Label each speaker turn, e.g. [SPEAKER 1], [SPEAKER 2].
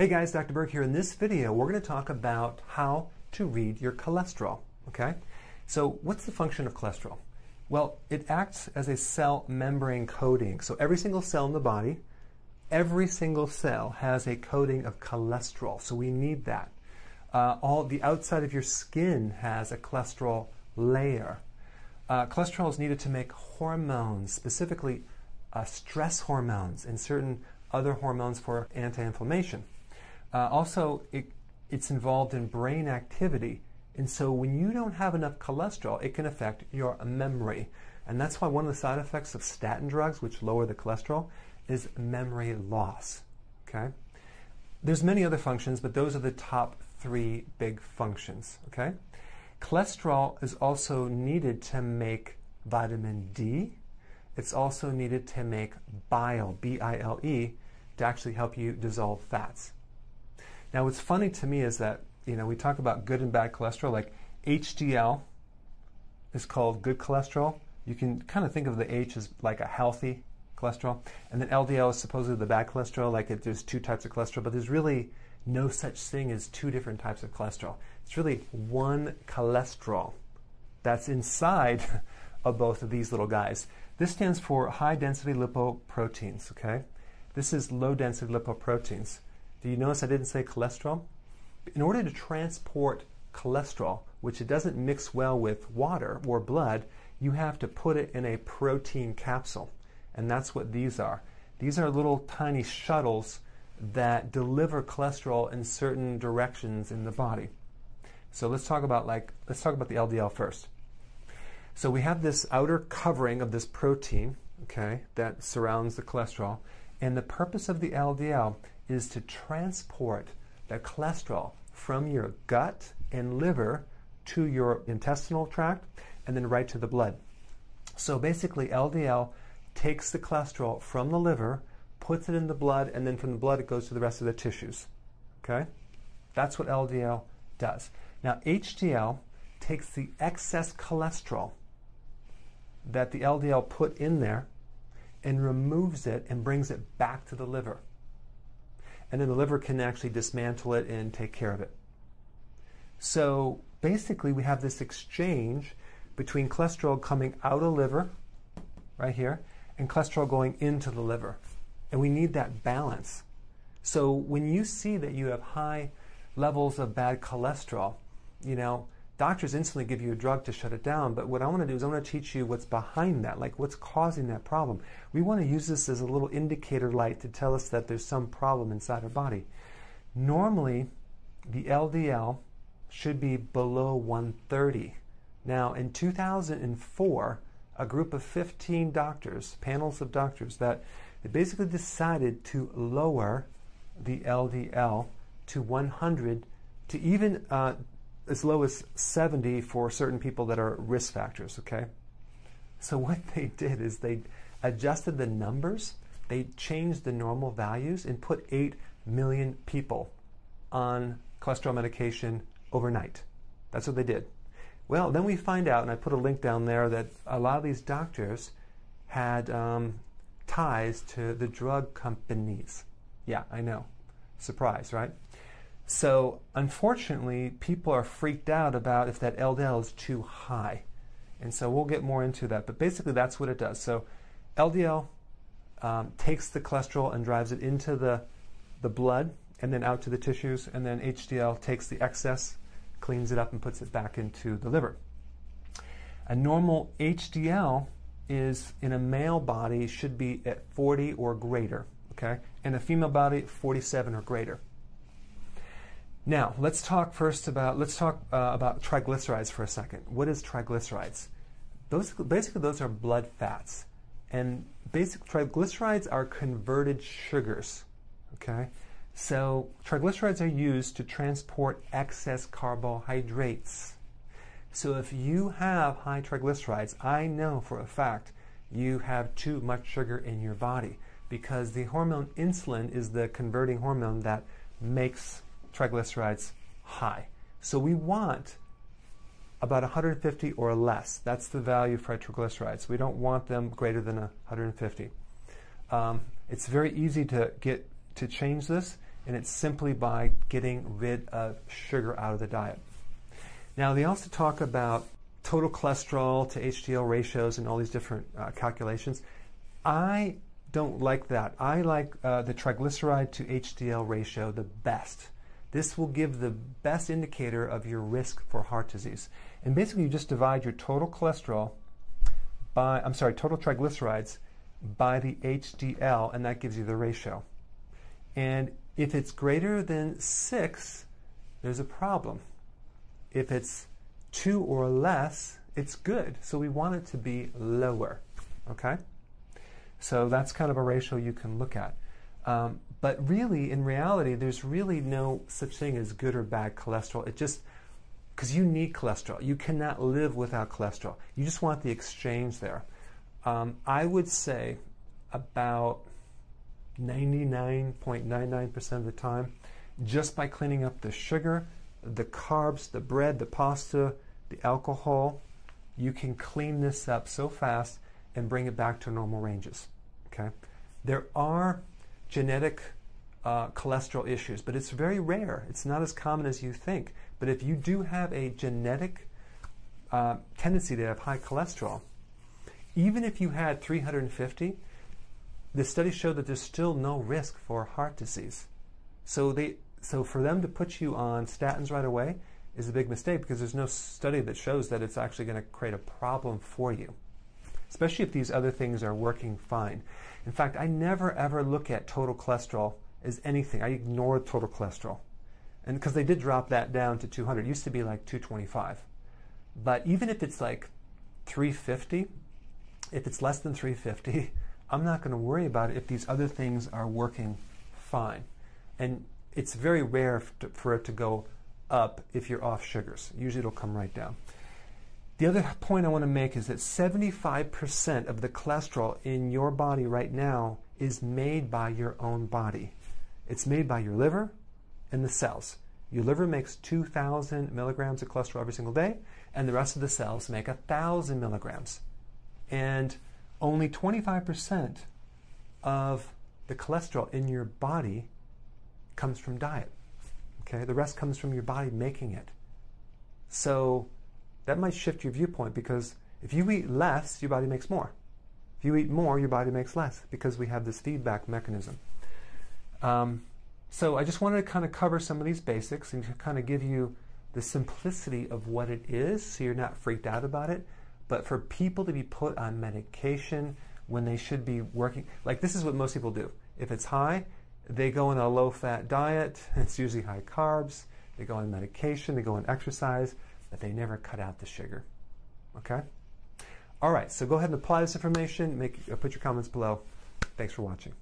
[SPEAKER 1] Hey guys, Dr. Berg here. In this video, we're going to talk about how to read your cholesterol. Okay? So, what's the function of cholesterol? Well, it acts as a cell membrane coating. So, every single cell in the body, every single cell has a coating of cholesterol. So, we need that. Uh, all the outside of your skin has a cholesterol layer. Uh, cholesterol is needed to make hormones, specifically uh, stress hormones and certain other hormones for anti inflammation. Uh, also, it, it's involved in brain activity. And so, when you don't have enough cholesterol, it can affect your memory. And that's why one of the side effects of statin drugs, which lower the cholesterol, is memory loss. Okay? There's many other functions, but those are the top three big functions. Okay? Cholesterol is also needed to make vitamin D. It's also needed to make bile, B I L E, to actually help you dissolve fats. Now, what's funny to me is that, you know, we talk about good and bad cholesterol, like HDL is called good cholesterol. You can kind of think of the H as like a healthy cholesterol. And then LDL is supposedly the bad cholesterol, like there's two types of cholesterol, but there's really no such thing as two different types of cholesterol. It's really one cholesterol that's inside of both of these little guys. This stands for high density lipoproteins, okay? This is low density lipoproteins. Do you notice I didn't say cholesterol? In order to transport cholesterol, which it doesn't mix well with water or blood, you have to put it in a protein capsule. And that's what these are. These are little tiny shuttles that deliver cholesterol in certain directions in the body. So let's talk about like let's talk about the LDL first. So we have this outer covering of this protein, okay, that surrounds the cholesterol, and the purpose of the LDL is to transport the cholesterol from your gut and liver to your intestinal tract and then right to the blood. So basically, LDL takes the cholesterol from the liver, puts it in the blood, and then from the blood it goes to the rest of the tissues. Okay? That's what LDL does. Now, HDL takes the excess cholesterol that the LDL put in there and removes it and brings it back to the liver and then the liver can actually dismantle it and take care of it. So basically, we have this exchange between cholesterol coming out of liver, right here, and cholesterol going into the liver. And we need that balance. So when you see that you have high levels of bad cholesterol, you know, doctors instantly give you a drug to shut it down. But what I want to do is I want to teach you what's behind that, like what's causing that problem. We want to use this as a little indicator light to tell us that there's some problem inside our body. Normally, the LDL should be below 130. Now, in 2004, a group of 15 doctors, panels of doctors, that basically decided to lower the LDL to 100 to even uh, as low as 70 for certain people that are risk factors, okay? So what they did is they adjusted the numbers, they changed the normal values and put 8 million people on cholesterol medication overnight. That's what they did. Well, then we find out, and I put a link down there, that a lot of these doctors had um, ties to the drug companies. Yeah, I know. Surprise, right? So, unfortunately, people are freaked out about if that LDL is too high. And so we'll get more into that. But basically, that's what it does. So, LDL um, takes the cholesterol and drives it into the, the blood and then out to the tissues. And then HDL takes the excess, cleans it up, and puts it back into the liver. A normal HDL is in a male body should be at 40 or greater, okay? In a female body, 47 or greater. Now, let's talk first about let's talk uh, about triglycerides for a second. What is triglycerides? Those basically those are blood fats, and basic triglycerides are converted sugars. Okay, so triglycerides are used to transport excess carbohydrates. So if you have high triglycerides, I know for a fact you have too much sugar in your body because the hormone insulin is the converting hormone that makes triglycerides high. So we want about 150 or less. That's the value for triglycerides. We don't want them greater than 150. Um, it's very easy to get to change this. and it's simply by getting rid of sugar out of the diet. Now, they also talk about total cholesterol to HDL ratios and all these different uh, calculations. I don't like that. I like uh, the triglyceride to HDL ratio the best. This will give the best indicator of your risk for heart disease. And basically, you just divide your total cholesterol by, I'm sorry, total triglycerides by the HDL, and that gives you the ratio. And if it's greater than 6, there's a problem. If it's 2 or less, it's good. So we want it to be lower. Okay? So that's kind of a ratio you can look at. Um, but really, in reality, there's really no such thing as good or bad cholesterol. It just, because you need cholesterol. You cannot live without cholesterol. You just want the exchange there. Um, I would say about 99.99% of the time, just by cleaning up the sugar, the carbs, the bread, the pasta, the alcohol, you can clean this up so fast and bring it back to normal ranges. Okay, there are genetic uh, cholesterol issues, but it's very rare. It's not as common as you think. But if you do have a genetic uh, tendency to have high cholesterol, even if you had 350, the studies show that there's still no risk for heart disease. So they, so for them to put you on statins right away is a big mistake because there's no study that shows that it's actually going to create a problem for you especially if these other things are working fine. In fact, I never ever look at total cholesterol as anything. I ignore total cholesterol. And because they did drop that down to 200, it used to be like 225. But even if it's like 350, if it's less than 350, I'm not going to worry about it if these other things are working fine. And it's very rare for it to go up if you're off sugars. Usually it'll come right down. The other point I want to make is that 75% of the cholesterol in your body right now is made by your own body. It's made by your liver and the cells. Your liver makes 2,000 milligrams of cholesterol every single day, and the rest of the cells make 1,000 milligrams. And only 25% of the cholesterol in your body comes from diet. Okay, the rest comes from your body making it. So that might shift your viewpoint because if you eat less, your body makes more. If you eat more, your body makes less because we have this feedback mechanism. Um, so I just wanted to kind of cover some of these basics and kind of give you the simplicity of what it is so you're not freaked out about it. But for people to be put on medication when they should be working, like this is what most people do. If it's high, they go on a low fat diet, it's usually high carbs, they go on medication, they go on exercise that they never cut out the sugar. Okay? All right, so go ahead and apply this information. Make, uh, put your comments below. Thanks for watching.